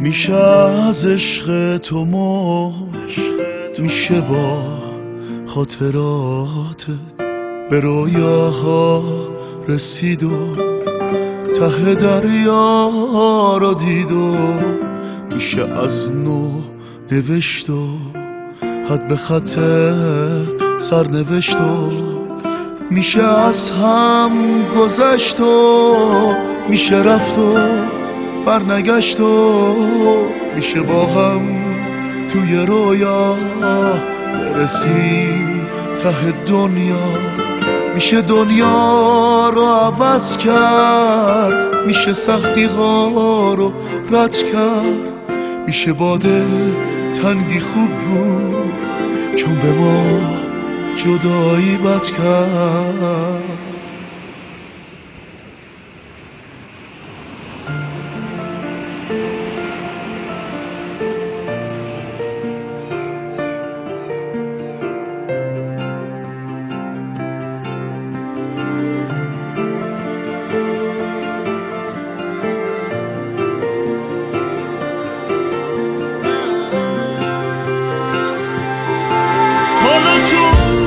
میشه از عشق تو مر میشه با خاطراتت به رویاها رسید و ته دریا را دید و میشه از نو نوشت و خط به خط سرنوشت و میشه از هم گذشت و میشه رفت و برنگشت و میشه با هم توی رویا. برسیم ته دنیا. میشه دنیا رو عوض کرد. میشه سختی ها رو رد کرد. میشه باده تنگی خوب بود. چون به ما جدایی بد کرد.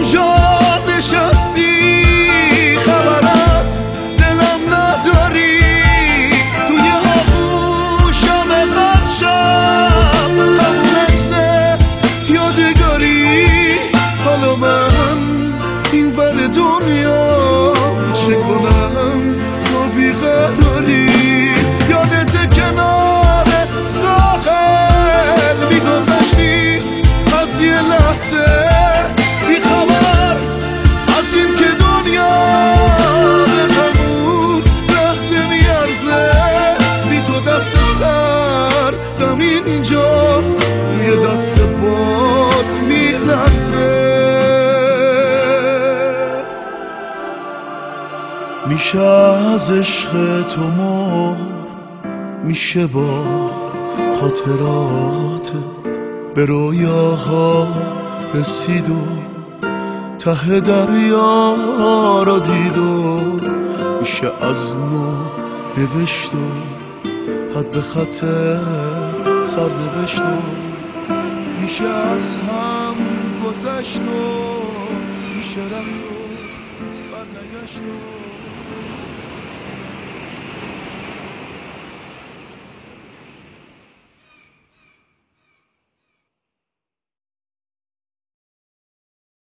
تو اونجا دم اینجا؟ یه دست باد میلرزه. میشه از عشق تو مر میشه با خاطراتت به رویاها رسید و ته دریا را دید و میشه از نو نوشت و خط به خط سر نوشت و میشه از هم گذشت و میشه رفت و برنگشت و